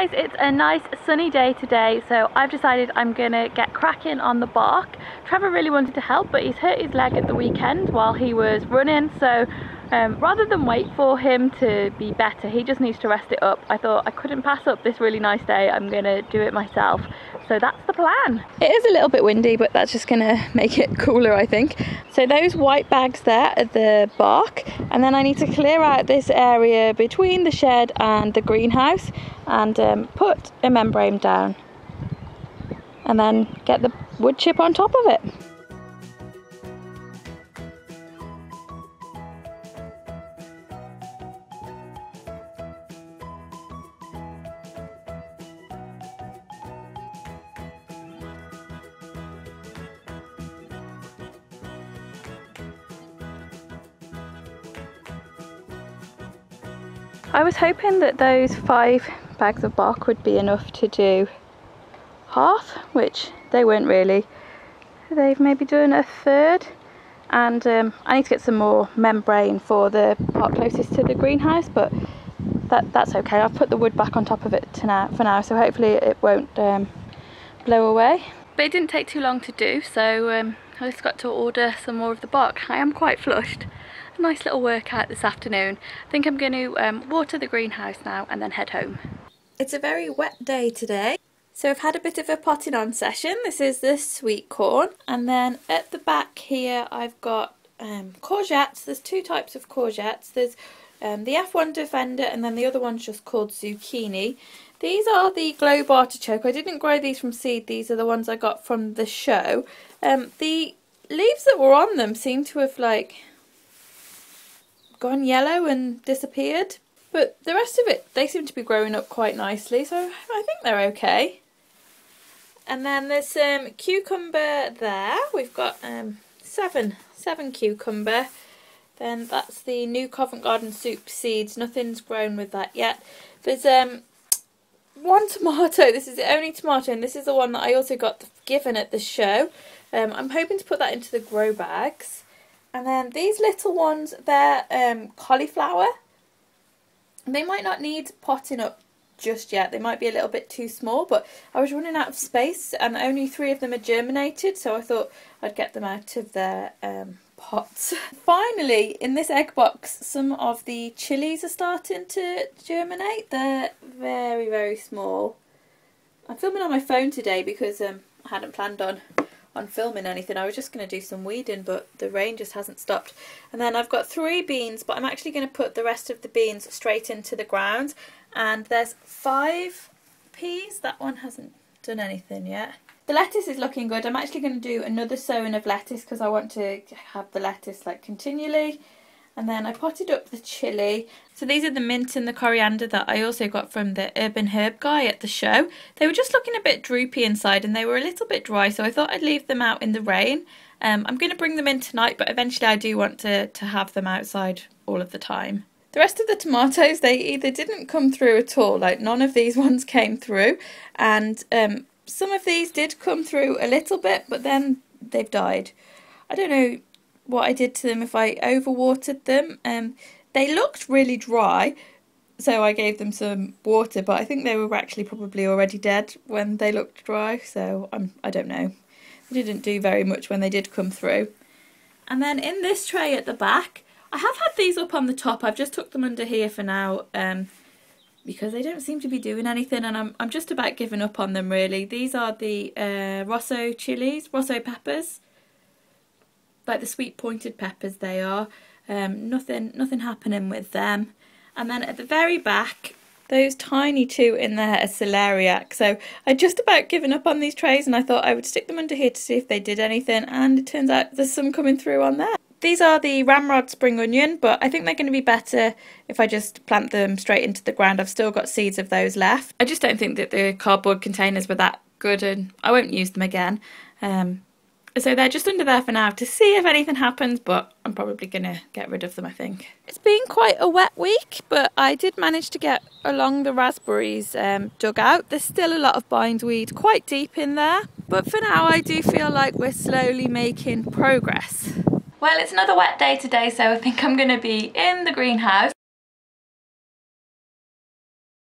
guys, it's a nice sunny day today, so I've decided I'm gonna get cracking on the bark. Trevor really wanted to help, but he's hurt his leg at the weekend while he was running, so um, rather than wait for him to be better, he just needs to rest it up. I thought I couldn't pass up this really nice day, I'm gonna do it myself. So that's the plan. It is a little bit windy, but that's just gonna make it cooler, I think. So those white bags there are the bark, and then I need to clear out this area between the shed and the greenhouse and um, put a membrane down. And then get the wood chip on top of it. I was hoping that those five bags of bark would be enough to do half, which they weren't really. They've maybe done a third and um, I need to get some more membrane for the part closest to the greenhouse but that, that's okay. I've put the wood back on top of it for now so hopefully it won't um, blow away. But it didn't take too long to do so um, I just got to order some more of the bark. I am quite flushed nice little workout this afternoon. I think I'm going to um, water the greenhouse now and then head home. It's a very wet day today. So I've had a bit of a potting on session. This is the sweet corn. And then at the back here I've got um, courgettes. There's two types of courgettes. There's um, the F1 Defender and then the other one's just called zucchini. These are the globe artichoke. I didn't grow these from seed. These are the ones I got from the show. Um, the leaves that were on them seem to have like gone yellow and disappeared. But the rest of it, they seem to be growing up quite nicely, so I think they're okay. And then there's some cucumber there. We've got um, seven, seven cucumber. Then that's the new Covent Garden soup seeds. Nothing's grown with that yet. There's um one tomato. This is the only tomato, and this is the one that I also got given at the show. Um, I'm hoping to put that into the grow bags. And then these little ones, they're um, cauliflower. They might not need potting up just yet. They might be a little bit too small, but I was running out of space and only three of them are germinated, so I thought I'd get them out of their um, pots. Finally, in this egg box, some of the chilies are starting to germinate. They're very, very small. I'm filming on my phone today because um, I hadn't planned on on filming anything. I was just going to do some weeding, but the rain just hasn't stopped. And then I've got three beans, but I'm actually going to put the rest of the beans straight into the ground. And there's five peas. That one hasn't done anything yet. The lettuce is looking good. I'm actually going to do another sowing of lettuce because I want to have the lettuce like continually. And then I potted up the chilli. So these are the mint and the coriander that I also got from the Urban Herb guy at the show. They were just looking a bit droopy inside and they were a little bit dry, so I thought I'd leave them out in the rain. Um, I'm going to bring them in tonight, but eventually I do want to, to have them outside all of the time. The rest of the tomatoes, they either didn't come through at all, like none of these ones came through, and um, some of these did come through a little bit, but then they've died. I don't know what I did to them if I overwatered them. Um, they looked really dry, so I gave them some water, but I think they were actually probably already dead when they looked dry, so I'm, I don't know. They didn't do very much when they did come through. And then in this tray at the back, I have had these up on the top. I've just tucked them under here for now um, because they don't seem to be doing anything and I'm, I'm just about giving up on them really. These are the uh, Rosso chilies, Rosso peppers like the sweet pointed peppers they are. Um, nothing, nothing happening with them. And then at the very back, those tiny two in there are celeriac. So I'd just about given up on these trays and I thought I would stick them under here to see if they did anything. And it turns out there's some coming through on there. These are the ramrod spring onion, but I think they're going to be better if I just plant them straight into the ground. I've still got seeds of those left. I just don't think that the cardboard containers were that good and I won't use them again. Um, so they're just under there for now to see if anything happens, but I'm probably going to get rid of them, I think. It's been quite a wet week, but I did manage to get along the raspberries um, dug out. There's still a lot of bindweed quite deep in there, but for now I do feel like we're slowly making progress. Well, it's another wet day today, so I think I'm going to be in the greenhouse.